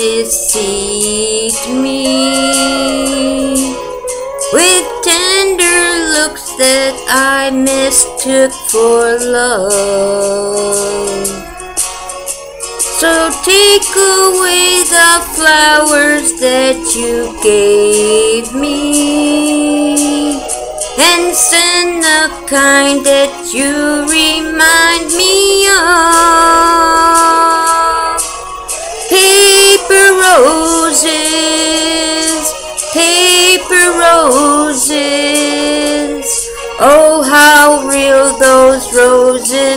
deceived me with tender looks that I mistook for love. So take away the flowers that you gave me and send the kind that you remind me of.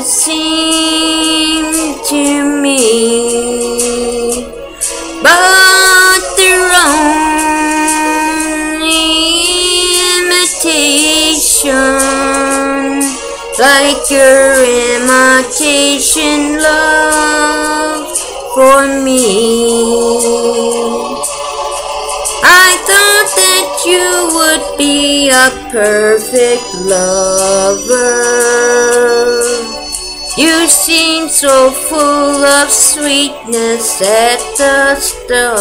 Seem to me. But they're imitation, like your imitation love for me. I thought that you would be a perfect lover. Seemed so full of sweetness at the start.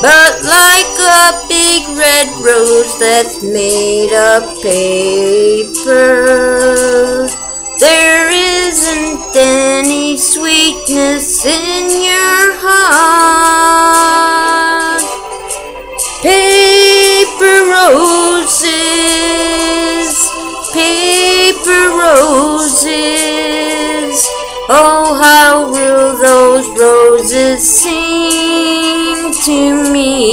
But like a big red rose that's made of paper, there isn't any sweetness in roses seem to me.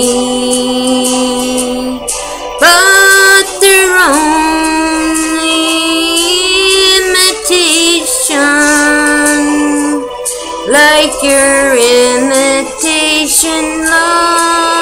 But they're only imitation, like your imitation love